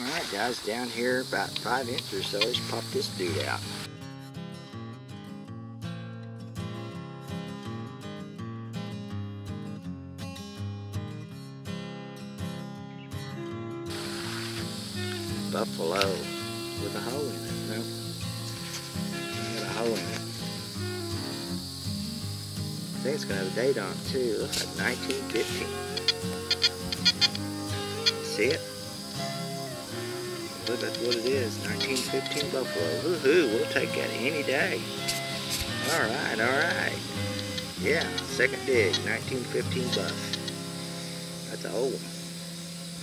Alright guys, down here about five inches or so, let's pop this dude out. Buffalo with a hole in it. Nope. Got a hole in it. I think it's gonna have a date on it too. Looks like 1915. See it? But that's what it is. 1915 Buffalo. Woohoo! We'll take that any day. All right, all right. Yeah, second dig, 1915 Buff. That's an old one.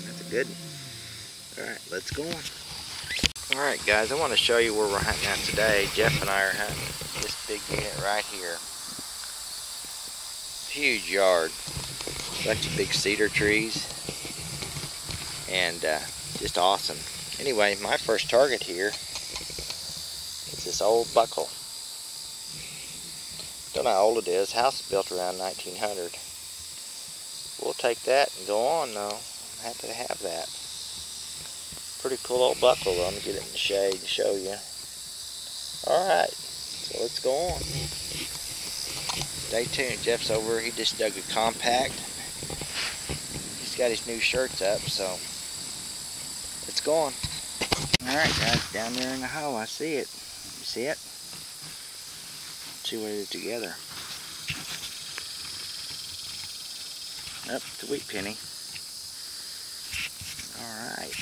That's a good one. All right, let's go on. All right, guys, I want to show you where we're hunting at today. Jeff and I are hunting this big unit right here. Huge yard. Bunch of big cedar trees. And uh, just awesome. Anyway, my first target here is this old buckle. Don't know how old it is. House built around 1900. We'll take that and go on though. I'm happy to have that. Pretty cool old buckle though. Let me get it in the shade and show you. Alright, so let's go on. Stay tuned. Jeff's over. He just dug a compact. He's got his new shirts up, so let's go on. Alright guys, down there in the hole, I see it. You see it? Let's see what it is together. Up oh, the wheat penny. Alright.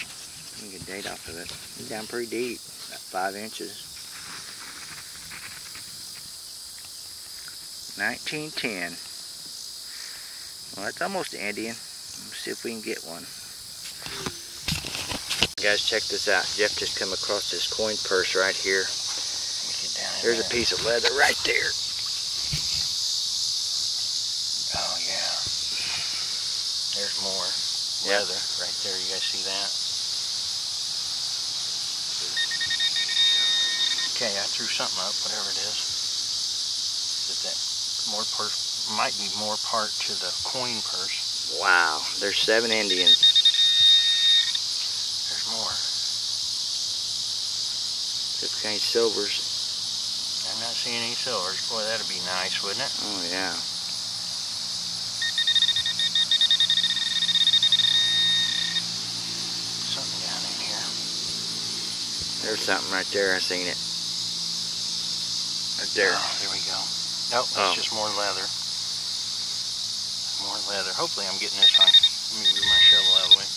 Let me get date off of it. He's down pretty deep, about five inches. 1910. Well, that's almost Indian. Let's see if we can get one. Guys, check this out. Jeff just come across this coin purse right here. There's a piece of leather right there. Oh yeah. There's more Yep. leather right there. You guys see that? Okay, I threw something up, whatever it is. Is that more purse? Might be more part to the coin purse. Wow, there's seven Indians. There's more. Kind of silvers. I'm not seeing any silvers. Boy, that'd be nice, wouldn't it? Oh yeah. Something down in here. There's something right there. I seen it. Right there. Oh, there we go. Nope, that's Oh. just more leather. More leather. Hopefully I'm getting this on. Let me move my shovel out of the way.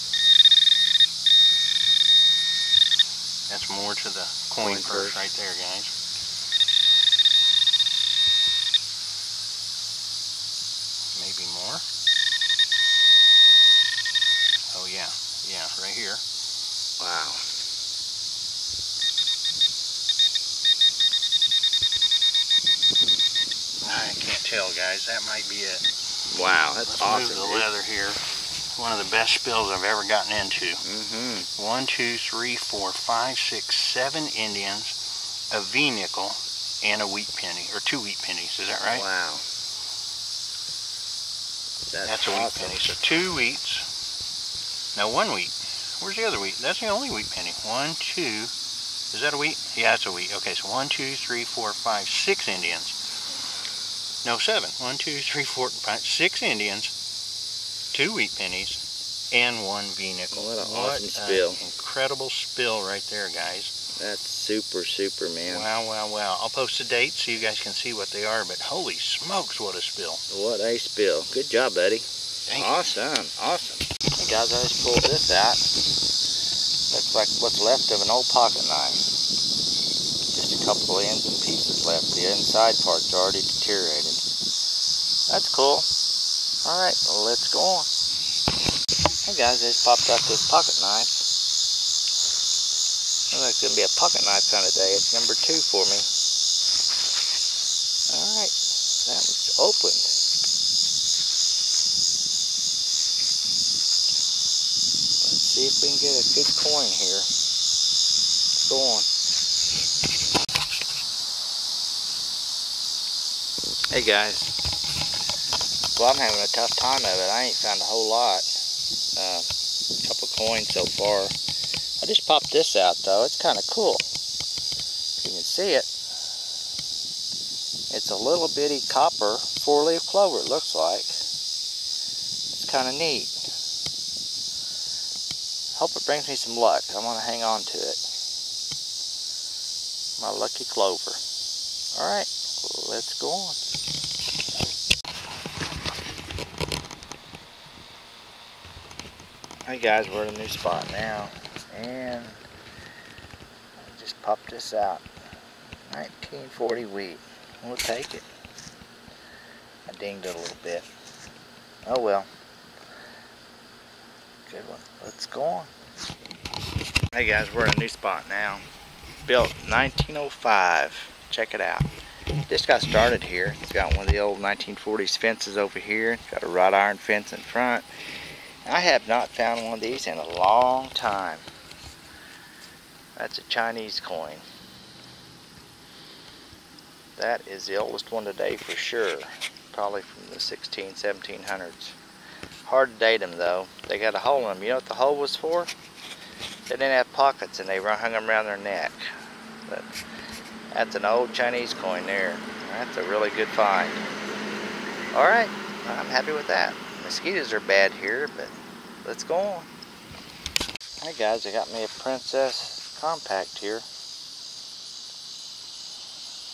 That's more to the coin, Coin purse purse. right there, guys. Maybe more. Oh yeah, yeah, right here. Wow. I can't tell, guys. That might be it. Wow, that's Let's awesome. move the leather here. One of the best spills I've ever gotten into. Mm-hmm. One, two, three, four, five, six, seven Indians, a V nickel, and a wheat penny, or two wheat pennies. Is that right? Wow. That's, That's a wheat penny. So two wheats. Now one wheat. Where's the other wheat? That's the only wheat penny. One, two. Is that a wheat? Yeah, it's a wheat. Okay, so one, two, three, four, five, six Indians. No, seven. One, two, three, four, five, six Indians, two wheat pennies, and one V nickel. What an What awesome an spill. incredible spill right there, guys. That's super, super, man. Wow, wow, wow. I'll post the date so you guys can see what they are, but holy smokes, what a spill. What a spill. Good job, buddy. Thank you. awesome. Awesome. Hey, guys, I just pulled this out. Looks like what's left of an old pocket knife. Just a couple of ends and pieces left. The inside part's already deteriorated. That's cool. Alright, let's go on. Hey guys, I just popped out this pocket knife. Looks like it's gonna be a pocket knife kind of day. It's number two for me. Alright, that was opened. Let's see if we can get a good coin here. Let's go on. Hey guys. Well, I'm having a tough time of it. I ain't found a whole lot. Uh, a couple coins so far. I just popped this out though. It's kind of cool. You can see it. It's a little bitty copper four-leaf clover, it looks like. It's kind of neat. Hope it brings me some luck. I'm going to hang on to it. My lucky clover. Alright, let's go on. Hey guys, we're at a new spot now. And I just popped this out. 1940 wheat. We'll take it. I dinged it a little bit. Oh well. Good one. Let's go on. Hey guys, we're in a new spot now. Built 1905. Check it out. Just got started here. It's got one of the old 1940s fences over here. It's got a wrought iron fence in front. I have not found one of these in a long time. That's a Chinese coin. That is the oldest one today for sure. Probably from the 16, 1700s. Hard to date them though. They got a hole in them. You know what the hole was for? They didn't have pockets and they hung them around their neck. But that's an old Chinese coin there. That's a really good find. Alright, I'm happy with that. Mosquitoes are bad here, but let's go on. Hey guys, I got me a Princess Compact here.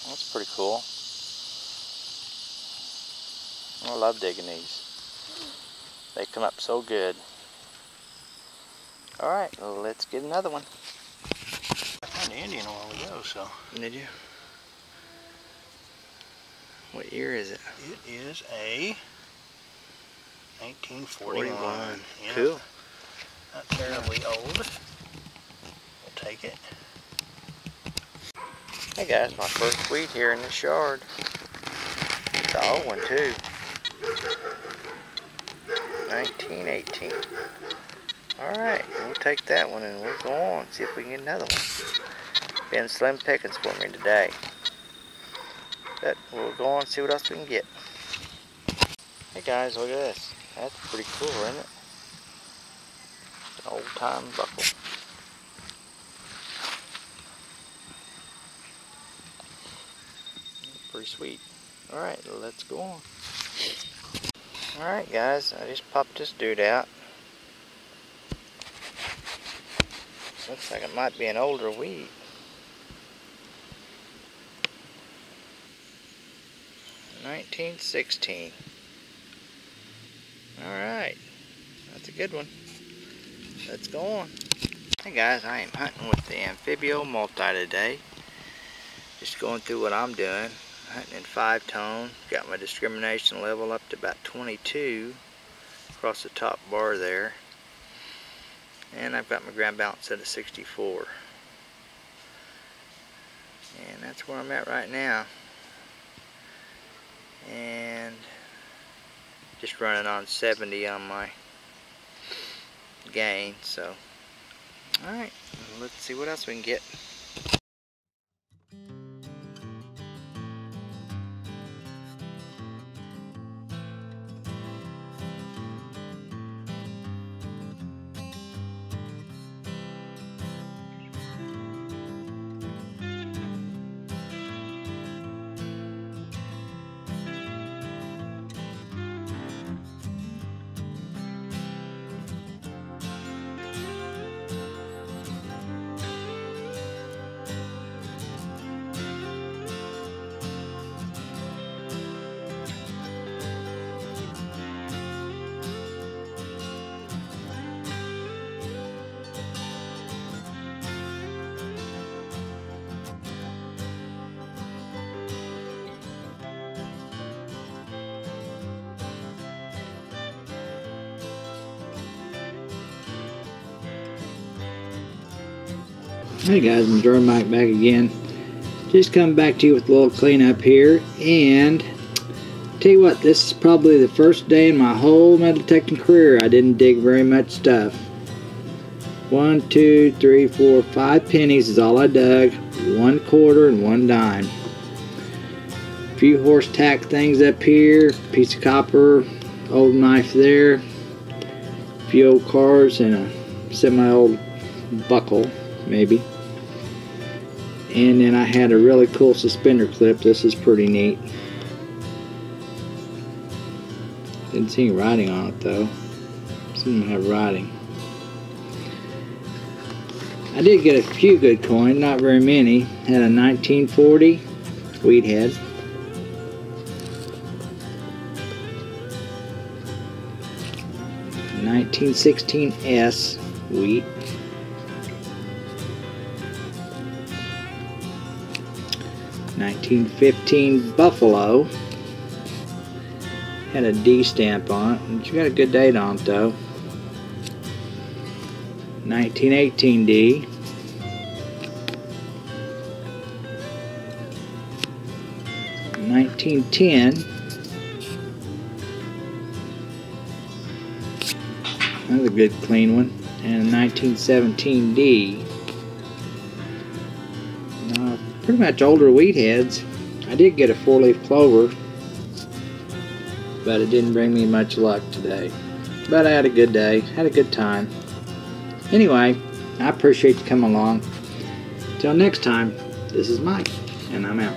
That's pretty cool. I love digging these. They come up so good. Alright, let's get another one. I found the Indian a while ago, so. Did you? What year is it? It is a 1941. 41. Yeah, Cool. Not terribly old. We'll take it. Hey guys, my first wheat here in this yard. It's an old one too. 1918. Alright, we'll take that one and we'll go on, see if we can get another one. Been slim pickings for me today. But we'll go on and see what else we can get. Hey guys, look at this. That's pretty cool, isn't it? An old time buckle. Pretty sweet. Alright, let's go on. Alright guys, I just popped this dude out. Looks like it might be an older weed. Nineteen sixteen. Alright. That's a good one. Let's go on. Hey guys, I am hunting with the Anfibio Multi today. Just going through what I'm doing. Hunting in five tone. Got my discrimination level up to about 22 across the top bar there. And I've got my ground balance at 64. And that's where I'm at right now. And just running on 70 on my gain. So, alright, let's see what else we can get. Hey guys, Missouri Mike back again. Just come back to you with a little cleanup here and tell you what, this is probably the first day in my whole metal detecting career I didn't dig very much stuff. One, two, three, four, five pennies is all I dug. One quarter and one dime. A few horse tack things up here, piece of copper, old knife there, a few old cars and a semi old buckle, maybe. And then I had a really cool suspender clip. This is pretty neat. Didn't see any writing on it though. Them have writing. I did get a few good coins, not very many. Had a 1940 wheat head. Nineteen sixteen S wheat. 1915 Buffalo. Had a D stamp on it. You got a good date on it though. 1918 D. Nineteen ten. Another good clean one. And 1917 D. pretty much older wheat heads. I did get a four-leaf clover, but it didn't bring me much luck today. But I had a good day, had a good time. Anyway, I appreciate you coming along. Till next time, this is Mike, and I'm out.